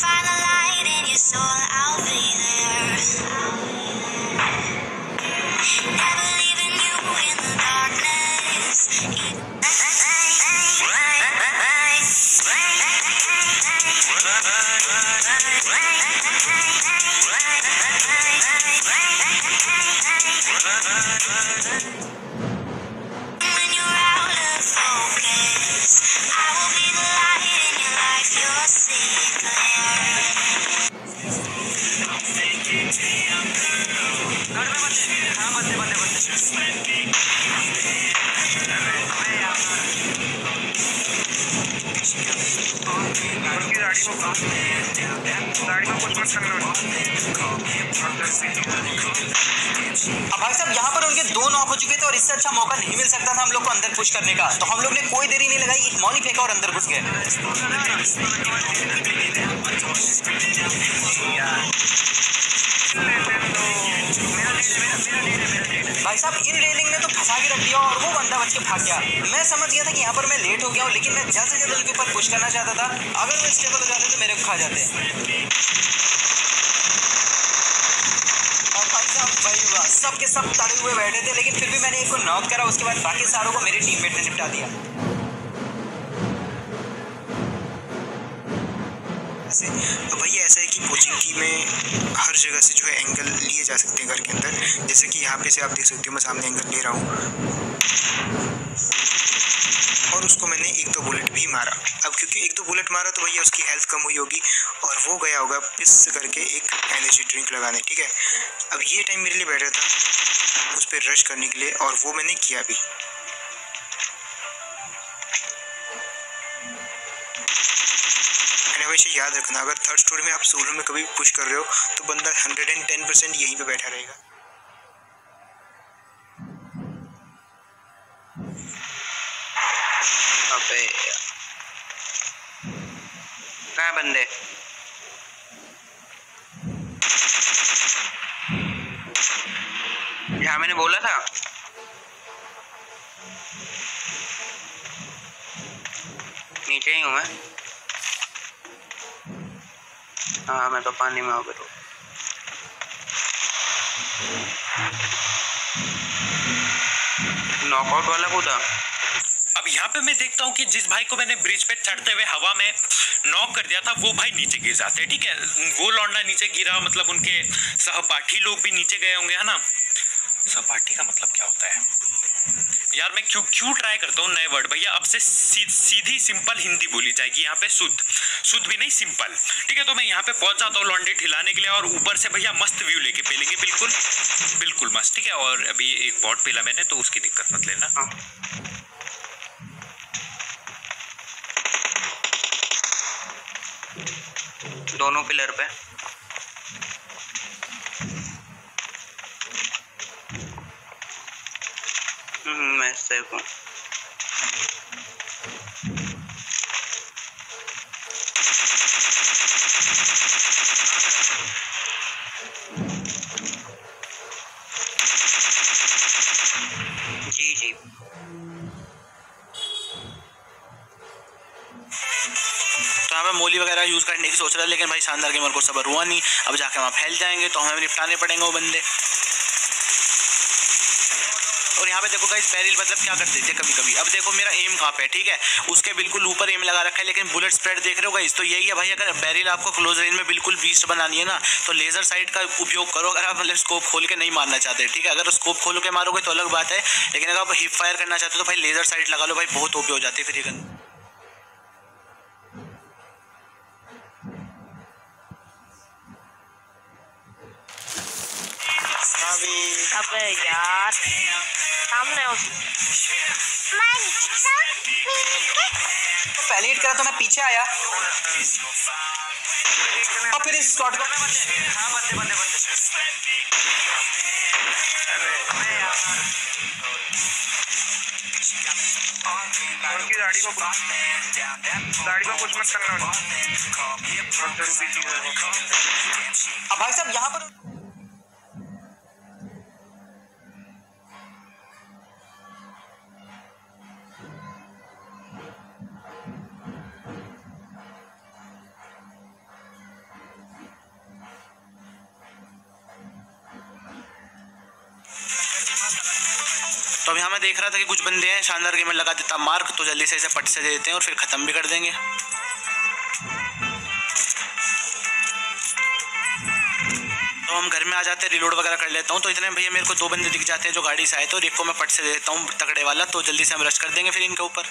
find the light in your soul, I'll be there. Never भाई साहब, यहाँ पर उनके दो नॉक हो चुके थे और इससे अच्छा मौका नहीं मिल सकता था हम लोग को अंदर पुश करने का। तो हम लोग ने कोई देरी नहीं लगाई एक मॉली फेंका और अंदर घुस गए। भाई साहब, इन रेलिंग ने तो फंसा के रख दिया और वो बंदा बच के भाग गया। मैं समझ गया था कि यहाँ पर मैं लेट हो गया हूँ, लेकिन मैं जल्द से जल्द उनके ऊपर पुश करना चाहता था। अगर वो स्टेबल हो जाते तो मेरे को खा जाते। भाई वाह सब के सब तड़े हुए बैठे थे, लेकिन फिर भी मैंने एक को नॉक करा, उसके बाद बाकी सारों को मेरे टीममेट ने निपटा दिया। से। तो भैया ऐसा है कि कोचिंग की में हर जगह से जो है एंगल लिए जा सकते हैं घर के अंदर। जैसे कि यहाँ पे से आप देख सकते हो, मैं सामने एंगल ले रहा हूँ। और उसको मैंने एक दो बुलेट भी मारा। अब क्योंकि एक दो बुलेट मारा तो भैया उसकी हेल्थ कम हुई होगी और वो गया होगा पिस करके एक एनर्जी ड्रिंक लगाने, ठीक है? अब ये टाइम मेरे लिए बेटर था उस पर रश करने के लिए और वो मैंने किया भी। हमेशा याद रखना। अगर थर्ड स्टोरी में आप सोलो में कभी पुश कर रहे हो तो बंदा हंड्रेड एंड टेन परसेंट यहीं पे बैठा रहेगा। अबे बंदे यहाँ मैंने बोला था। नीचे ही हूँ मैं। हाँ मैं तो पानी में हो गया। नॉकआउट वाला कूदा? अब यहाँ पे मैं देखता हूँ कि जिस भाई को मैंने ब्रिज पे चढ़ते हुए हवा में नॉक कर दिया था, वो भाई नीचे गिर जाते ठीक है? वो लौंडा नीचे गिरा मतलब उनके सहपाठी लोग भी नीचे गए होंगे, है ना? सहपाठी का मतलब क्या होता है? यार मैं क्यों क्यों ट्राई करता हूँ नए वर्ड भैया अब से सी, सीधी सिंपल हिंदी बोली जाएगी यहाँ पे शुद्ध। शुद्ध भी नहीं सिंपल ठीक है तो मैं यहाँ पे पहुँच जाता हूँ लॉन्डे ठिलाने के लिए और ऊपर से भैया मस्त व्यू लेके पेलेंगे बिल्कुल। बिल्कुल मस्त ठीक है और अभी एक बॉट पेला मैंने तो उसकी दिक्कत मत लेना। हाँ। दोनों पिलर पे। तो मोली वगैरह यूज़ करने की सोच रहा है लेकिन भाई शानदार गेमर को सबर हुआ नहीं। अब जाके वहाँ फैल जाएँगे तो हमें निपटाने पड़ेंगे वो बंदे। और यहाँ पे देखो गाइस बैरिल मतलब क्या करते थे कभी कभी अब देखो मेरा एम कहाँ पे ठीक है? उसके बिल्कुल ऊपर एम लगा रखा है, लेकिन बुलेट स्प्रेड देख रहे हो गाइस तो यही है भाई, अगर बैरिल आपको क्लोज रेंज में बिल्कुल बीस्ट बनानी है ना तो लेजर साइड का उपयोग करो, अगर आप मतलब स्कोप खोल के नहीं मारना चाहते, ठीक है? अगर स्कोप खोल के मारोगे तो अलग बात है, लेकिन अगर आप हिप फायर करना चाहते हो तो भाई लेजर साइड लगा लो भाई, बहुत ओपी हो जाती है फिर अबे यार। हो पहले हिट करा तो मैं पीछे आया। और फिर इस स्क्वाड को उनकी गाड़ी को गाड़ी को कुछ मत करना अब भाई साहब यहाँ पर तो अब यहाँ मैं देख रहा था कि कुछ बंदे हैं, शानदार गेम में लगा देता मार्क तो जल्दी से इसे पट से दे देते हैं और फिर ख़त्म भी कर देंगे। तो हम घर में आ जाते हैं रिलोड वगैरह कर लेता हूँ। तो इतने भैया मेरे को दो बंदे दिख जाते हैं जो गाड़ी से आए तो एक को मैं पट से देता हूँ तकड़े वाला तो जल्दी से हम रश कर देंगे फिर इनके ऊपर।